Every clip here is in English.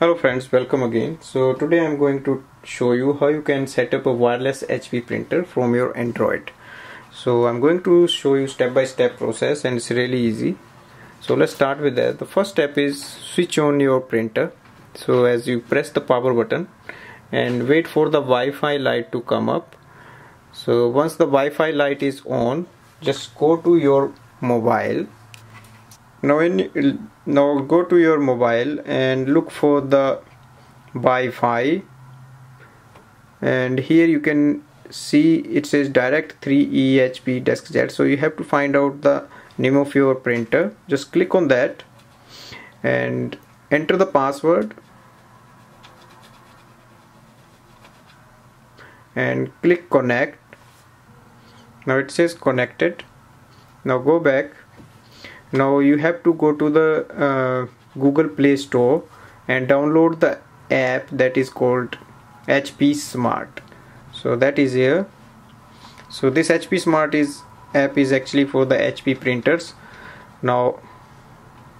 Hello friends, welcome again. So today I'm going to show you how you can set up a wireless HP printer from your Android. So I'm going to show you step by step process and it's really easy. So let's start with that. The first step is switch on your printer. So as you press the power button and wait for the Wi-Fi light to come up. So once the Wi-Fi light is on, just go to your mobile now now go to your mobile and look for the Wi-Fi. And here you can see it says direct 3 EHP desk DeskJet so you have to find out the name of your printer. Just click on that and enter the password. And click connect. Now it says connected. Now go back now you have to go to the uh, Google Play Store and download the app that is called HP Smart. So that is here. So this HP Smart is app is actually for the HP printers. Now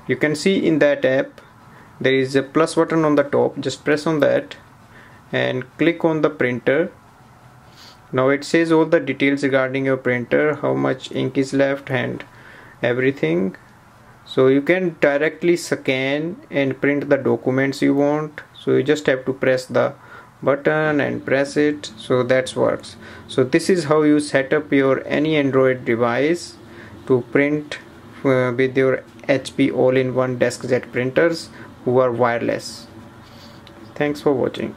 you can see in that app there is a plus button on the top. Just press on that and click on the printer. Now it says all the details regarding your printer how much ink is left and everything. So you can directly scan and print the documents you want. So you just have to press the button and press it. So that works. So this is how you set up your any android device to print uh, with your HP all-in-one DeskJet printers who are wireless. Thanks for watching